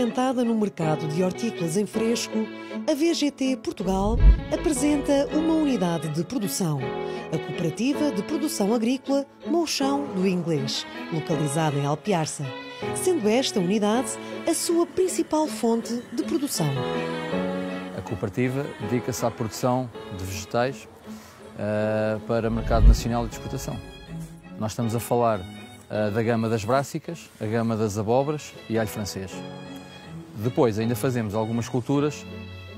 Fundamentada no mercado de hortícolas em fresco, a VGT Portugal apresenta uma unidade de produção, a Cooperativa de Produção Agrícola Mouchão do Inglês, localizada em Alpiarça, sendo esta unidade a sua principal fonte de produção. A cooperativa dedica-se à produção de vegetais uh, para mercado nacional de exportação. Nós estamos a falar uh, da gama das brássicas, a gama das abóboras e alho francês. Depois ainda fazemos algumas culturas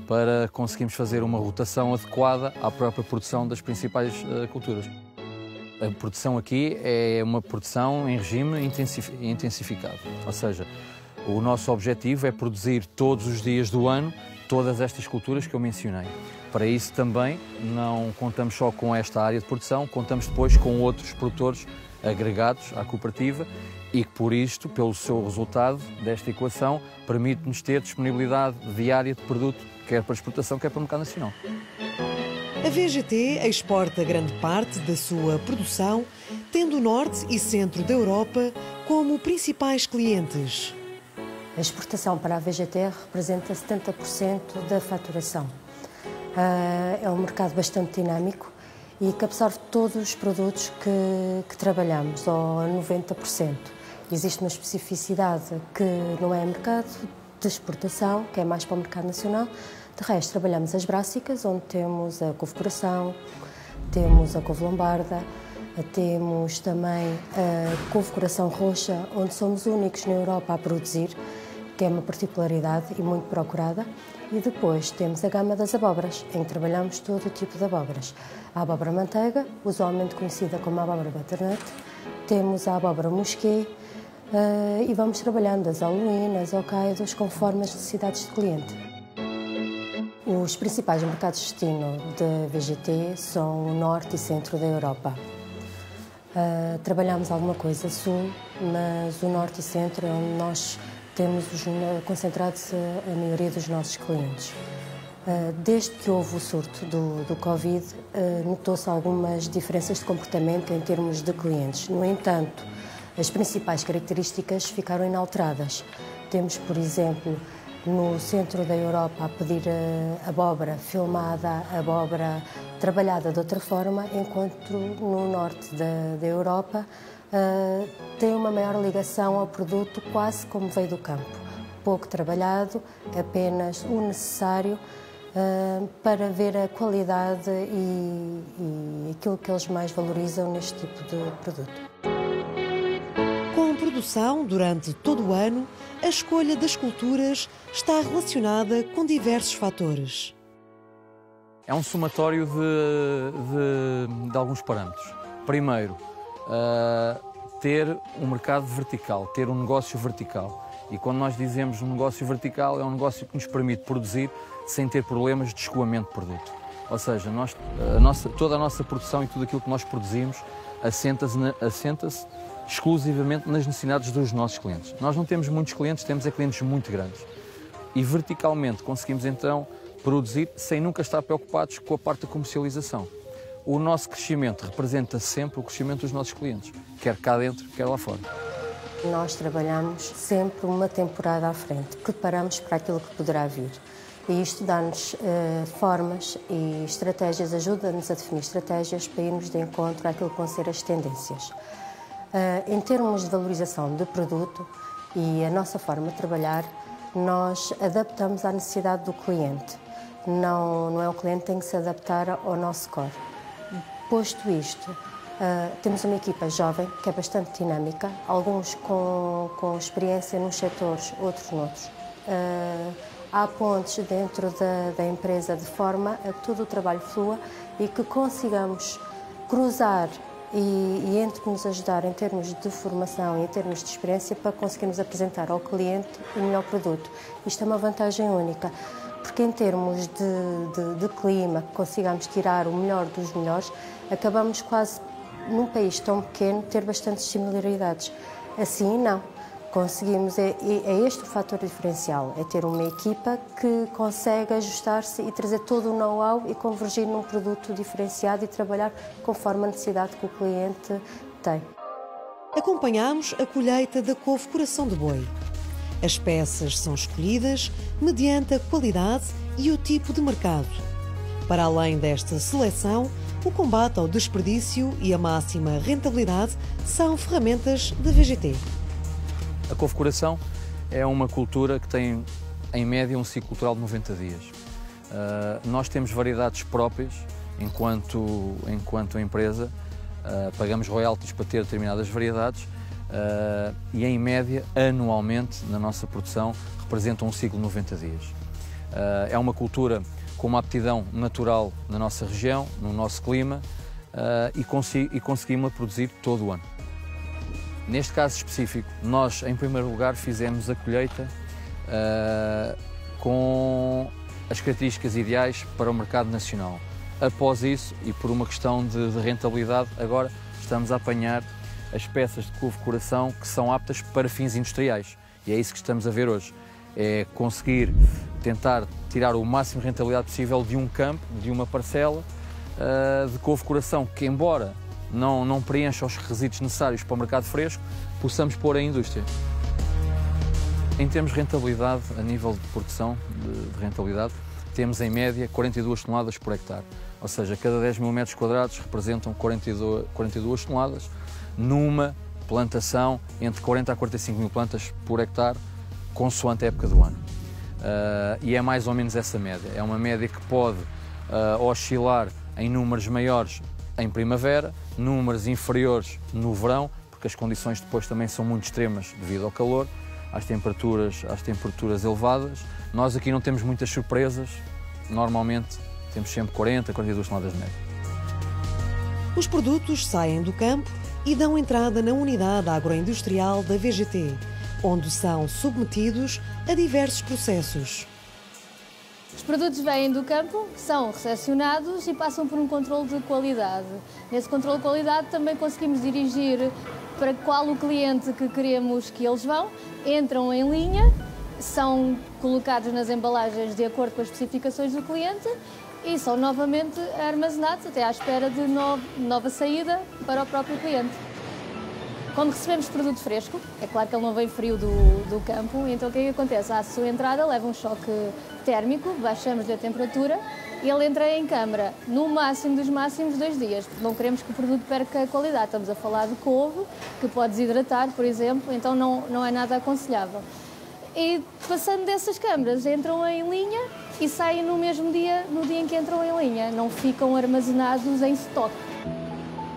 para conseguirmos fazer uma rotação adequada à própria produção das principais uh, culturas. A produção aqui é uma produção em regime intensificado, ou seja, o nosso objetivo é produzir todos os dias do ano todas estas culturas que eu mencionei. Para isso também não contamos só com esta área de produção, contamos depois com outros produtores agregados à cooperativa e que por isto, pelo seu resultado desta equação, permite-nos ter disponibilidade diária de produto, quer para exportação, quer para o mercado nacional. A VGT exporta grande parte da sua produção, tendo o norte e centro da Europa como principais clientes. A exportação para a VGT representa 70% da faturação. Ah, é um mercado bastante dinâmico e que absorve todos os produtos que, que trabalhamos, ou 90%. Existe uma especificidade que não é mercado de exportação, que é mais para o mercado nacional. De resto, trabalhamos as brássicas, onde temos a couve-coração, temos a couve-lombarda, temos também a couve-coração roxa, onde somos únicos na Europa a produzir que é uma particularidade e muito procurada. E depois temos a gama das abóboras, em que trabalhamos todo o tipo de abóboras. A abóbora manteiga, usualmente conhecida como abóbora butternut, temos a abóbora musquê uh, e vamos trabalhando as aluínas, hokkaidos, conforme as necessidades de cliente. Os principais mercados de destino da VGT são o norte e centro da Europa. Uh, trabalhamos alguma coisa sul, mas o norte e centro é onde nós temos os, concentrados a, maioria dos nossos clientes. Uh, desde que houve o surto do, do Covid, uh, notou-se algumas diferenças de comportamento em termos de clientes. No entanto, as principais características ficaram inalteradas. Temos, por exemplo, no centro da Europa a pedir a abóbora filmada, abóbora trabalhada de outra forma, enquanto no norte da, da Europa uh, tem uma maior ligação ao produto, quase como veio do campo. Pouco trabalhado, apenas o necessário uh, para ver a qualidade e, e aquilo que eles mais valorizam neste tipo de produto. Com produção durante todo o ano, a escolha das culturas está relacionada com diversos fatores. É um somatório de, de, de alguns parâmetros. Primeiro, uh, ter um mercado vertical, ter um negócio vertical. E quando nós dizemos um negócio vertical, é um negócio que nos permite produzir sem ter problemas de escoamento de produto. Ou seja, nós, a nossa, toda a nossa produção e tudo aquilo que nós produzimos assenta-se assenta exclusivamente nas necessidades dos nossos clientes. Nós não temos muitos clientes, temos é clientes muito grandes. E verticalmente conseguimos então produzir sem nunca estar preocupados com a parte da comercialização o nosso crescimento representa sempre o crescimento dos nossos clientes, quer cá dentro, quer lá fora. Nós trabalhamos sempre uma temporada à frente, preparamos para aquilo que poderá vir. E isto dá-nos uh, formas e estratégias, ajuda-nos a definir estratégias para irmos de encontro àquilo que vão ser as tendências. Uh, em termos de valorização de produto e a nossa forma de trabalhar, nós adaptamos à necessidade do cliente. Não, não é o cliente que tem que se adaptar ao nosso core. Posto isto, uh, temos uma equipa jovem que é bastante dinâmica, alguns com, com experiência nos setores, outros noutros. Uh, há pontes dentro da, da, empresa de forma a que todo o trabalho flua e que consigamos cruzar e, e entre nos ajudar em termos de formação e em termos de experiência para conseguirmos apresentar ao cliente o melhor produto. Isto é uma vantagem única porque em termos de, de, de clima, consigamos tirar o melhor dos melhores, acabamos quase, num país tão pequeno, ter bastantes similaridades. Assim, não. Conseguimos, é, é este o fator diferencial, é ter uma equipa que consegue ajustar-se e trazer todo o know-how e convergir num produto diferenciado e trabalhar conforme a necessidade que o cliente tem. Acompanhamos a colheita da couve coração de boi. As peças são escolhidas mediante a qualidade e o tipo de mercado. Para além desta seleção, o combate ao desperdício e a máxima rentabilidade são ferramentas da VGT. A couve-coração é uma cultura que tem, em média, um ciclo cultural de 90 dias. Uh, nós temos variedades próprias enquanto, enquanto empresa, uh, pagamos royalties para ter determinadas variedades uh, e, em média, anualmente, na nossa produção, representam um ciclo de 90 dias. Uh, é uma cultura com uma aptidão natural na nossa região, no nosso clima e, e conseguimos produzir todo o ano. Neste caso específico, nós, em primeiro lugar, fizemos a colheita com as características ideais para o mercado nacional. Após isso, e por uma questão de, de rentabilidade, agora estamos a apanhar as peças de couve-coração que são aptas para fins industriais. E é isso que estamos a ver hoje. É conseguir tentar tirar o máximo de rentabilidade possível de um campo, de uma parcela uh, de couve-coração que, embora não, não preencha os requisitos necessários para o mercado fresco, possamos pôr a indústria. Em termos de rentabilidade, a nível de produção, de, de rentabilidade, temos em média 42 toneladas por hectare. Ou seja, cada 10 mil metros quadrados representam 42, 42 toneladas numa plantação entre 40 a 45 mil plantas por hectare, consoante a época do ano. Uh, e é mais ou menos essa média. É uma média que pode uh, oscilar em números maiores em primavera, números inferiores no verão, porque as condições depois também são muito extremas devido ao calor, às temperaturas, às temperaturas elevadas. Nós aqui não temos muitas surpresas, normalmente temos sempre 40, 42 toneladas de média. Os produtos saem do campo e dão entrada na unidade agroindustrial da VGT, onde são submetidos a diversos processos. Os produtos vêm do campo, são recepcionados e passam por um controle de qualidade. Nesse controle de qualidade também conseguimos dirigir para qual o cliente que queremos que eles vão, entram em linha, são colocados nas embalagens de acordo com as especificações do cliente e são novamente armazenados até à espera de nova saída para o próprio cliente. Quando recebemos produto fresco, é claro que ele não vem frio do, do campo, então o que, é que acontece? À sua entrada leva um choque térmico, baixamos-lhe a temperatura e ele entra em câmara no máximo dos máximos dois dias, porque não queremos que o produto perca a qualidade. Estamos a falar de couve, que pode desidratar, por exemplo, então não, não é nada aconselhável. E passando dessas câmaras, entram em linha e saem no mesmo dia, no dia em que entram em linha, não ficam armazenados em estoque.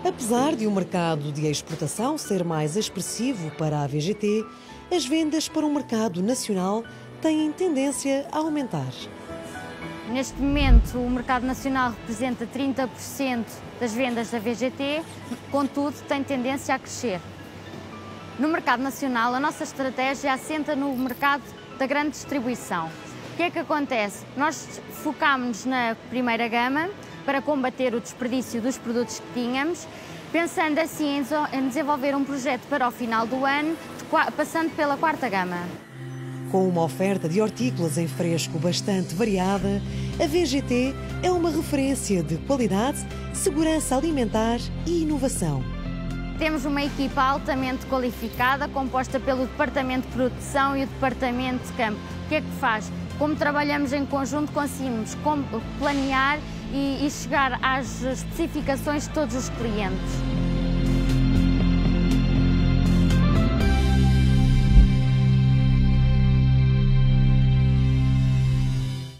Apesar de o mercado de exportação ser mais expressivo para a VGT, as vendas para o mercado nacional têm tendência a aumentar. Neste momento, o mercado nacional representa 30% das vendas da VGT, contudo, tem tendência a crescer. No mercado nacional, a nossa estratégia assenta no mercado da grande distribuição. O que é que acontece? Nós focámos-nos na primeira gama para combater o desperdício dos produtos que tínhamos, pensando assim em desenvolver um projeto para o final do ano, passando pela quarta gama. Com uma oferta de hortícolas em fresco bastante variada, a VGT é uma referência de qualidade, segurança alimentar e inovação. Temos uma equipa altamente qualificada, composta pelo Departamento de Produção e o Departamento de Campo. O que é que faz? como trabalhamos em conjunto, conseguimos planear e, e chegar às especificações de todos os clientes.